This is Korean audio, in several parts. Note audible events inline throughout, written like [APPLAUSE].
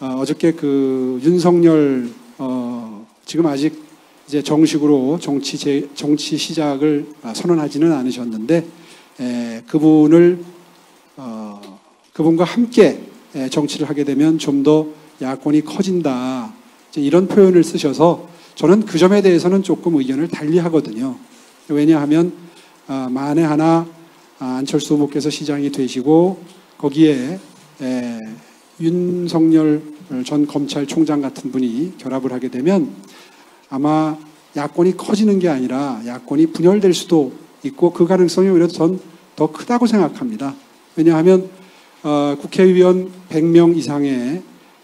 어, 저께그 윤석열 어, 지금 아직 이제 정식으로 정치 제, 정치 시작을 아, 선언하지는 않으셨는데 에, 그분을 어, 그분과 함께 에, 정치를 하게 되면 좀 더 야권이 커진다 이런 표현을 쓰셔서 저는 그 점에 대해서는 조금 의견을 달리하거든요. 왜냐하면 아, 만에 하나 아, 안철수 후보께서 시장이 되시고 거기에 에, 윤석열 전 검찰총장 같은 분이 결합을 하게 되면 아마 야권이 커지는 게 아니라 야권이 분열될 수도 있고 그 가능성이 오히려 전 더 크다고 생각합니다. 왜냐하면 어, 국회의원 100명 이상의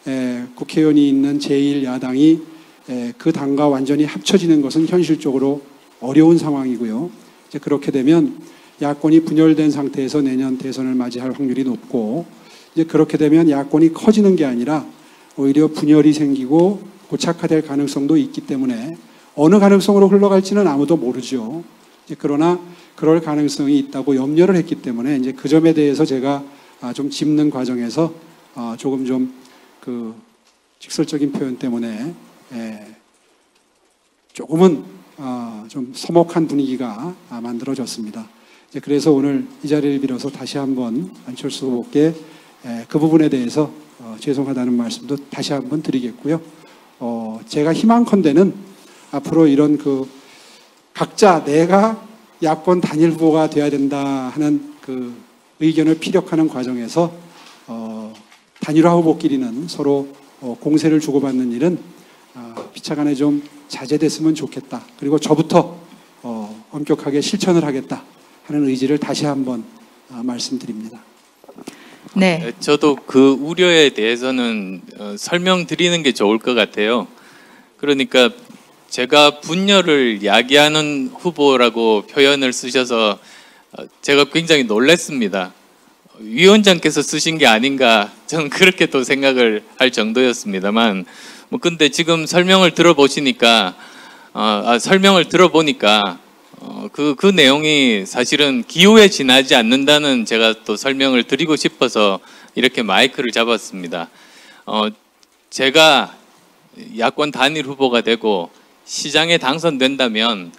에, 국회의원이 있는 제1야당이 에, 그 당과 완전히 합쳐지는 것은 현실적으로 어려운 상황이고요. 이제 그렇게 되면 야권이 분열된 상태에서 내년 대선을 맞이할 확률이 높고 이제 그렇게 되면 야권이 커지는 게 아니라 오히려 분열이 생기고 고착화될 가능성도 있기 때문에 어느 가능성으로 흘러갈지는 아무도 모르죠. 그러나 그럴 가능성이 있다고 염려를 했기 때문에 이제 그 점에 대해서 제가 아, 좀 짚는 과정에서 어, 조금 좀 그 직설적인 표현 때문에 예, 조금은 어, 좀 서먹한 분위기가 아, 만들어졌습니다. 그래서 오늘 이 자리를 빌어서 다시 한번 안철수 후보께 에, 그 부분에 대해서 어, 죄송하다는 말씀도 다시 한번 드리겠고요. 어, 제가 희망컨대는 앞으로 이런 그 각자 내가 야권 단일 후보가 돼야 된다 하는 그 의견을 피력하는 과정에서 어, 단일화 후보끼리는 서로 어, 공세를 주고받는 일은 어, 피차간에 좀 자제됐으면 좋겠다. 그리고 저부터 어, 엄격하게 실천을 하겠다 하는 의지를 다시 한번 어, 말씀드립니다. 네. 저도 그 우려에 대해서는 어, 설명드리는 게 좋을 것 같아요. 그러니까 제가 분열을 야기하는 후보라고 표현을 쓰셔서 어, 제가 굉장히 놀랐습니다. 위원장께서 쓰신 게 아닌가 저는 그렇게 또 생각을 할 정도였습니다만 뭐 근데 지금 설명을 들어보시니까 어, 아, 설명을 들어보니까 어, 그, 그 내용이 사실은 기호에 지나지 않는다는 제가 또 설명을 드리고 싶어서 이렇게 마이크를 잡았습니다. 어, 제가 야권 단일 후보가 되고 시장에 당선된다면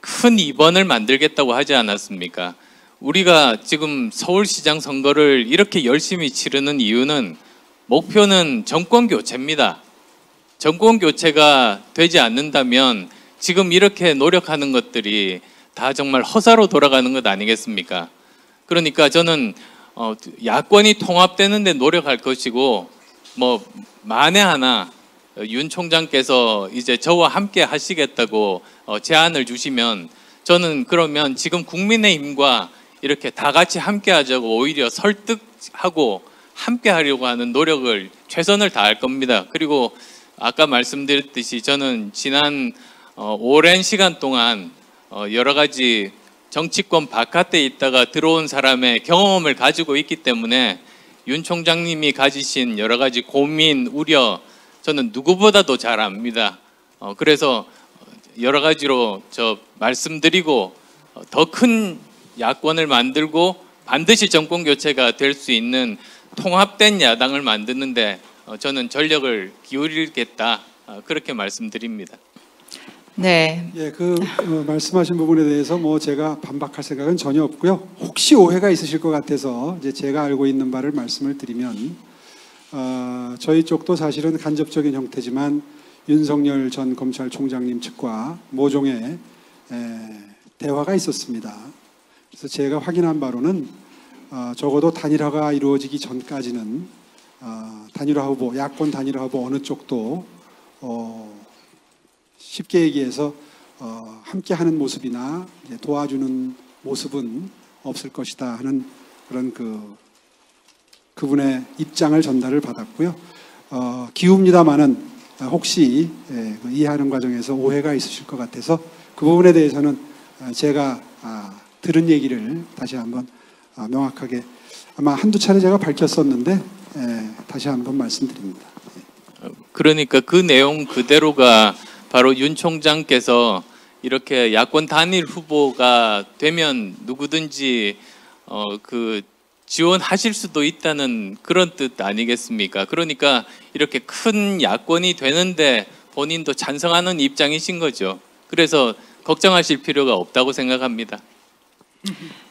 큰 이번을 만들겠다고 하지 않았습니까? 우리가 지금 서울시장 선거를 이렇게 열심히 치르는 이유는 목표는 정권 교체입니다. 정권 교체가 되지 않는다면 지금 이렇게 노력하는 것들이 다 정말 허사로 돌아가는 것 아니겠습니까? 그러니까 저는 어, 야권이 통합되는데 노력할 것이고 뭐 만에 하나 어, 윤 총장께서 이제 저와 함께 하시겠다고 어, 제안을 주시면 저는 그러면 지금 국민의힘과 이렇게 다 같이 함께 하자고 오히려 설득하고 함께 하려고 하는 노력을 최선을 다할 겁니다. 그리고 아까 말씀드렸듯이 저는 지난 어, 오랜 시간 동안 어, 여러 가지 정치권 바깥에 있다가 들어온 사람의 경험을 가지고 있기 때문에 윤 총장님이 가지신 여러 가지 고민, 우려 저는 누구보다도 잘 압니다. 어, 그래서 여러 가지로 저 말씀드리고 어, 더큰 야권을 만들고 반드시 정권 교체가 될 수 있는 통합된 야당을 만드는데 어, 저는 전력을 기울이겠다 어, 그렇게 말씀드립니다. 네. 예, 그 어, 말씀하신 부분에 대해서 뭐 제가 반박할 생각은 전혀 없고요. 혹시 오해가 있으실 것 같아서 이제 제가 알고 있는 바를 말씀을 드리면 어, 저희 쪽도 사실은 간접적인 형태지만 윤석열 전 검찰총장님 측과 모종의 에, 대화가 있었습니다. 그래서 제가 확인한 바로는 어, 적어도 단일화가 이루어지기 전까지는 어, 단일화 후보, 야권 단일화 후보 어느 쪽도 어, 쉽게 얘기해서 어, 함께하는 모습이나 도와주는 모습은 없을 것이다 하는 그런 그 그분의 입장을 전달을 받았고요. 어, 기웁니다마는 혹시 예, 그 이해하는 과정에서 오해가 있으실 것 같아서 그 부분에 대해서는 어, 제가 아, 들은 얘기를 다시 한번 아, 명확하게 아마 한두 차례 제가 밝혔었는데 예, 다시 한번 말씀드립니다. 그러니까 그 내용 그대로가 바로 윤 총장께서 이렇게 야권 단일 후보가 되면 누구든지 어 그 지원하실 수도 있다는 그런 뜻 아니겠습니까? 그러니까 이렇게 큰 야권이 되는데 본인도 찬성하는 입장이신 거죠. 그래서 걱정하실 필요가 없다고 생각합니다. [LAUGHS]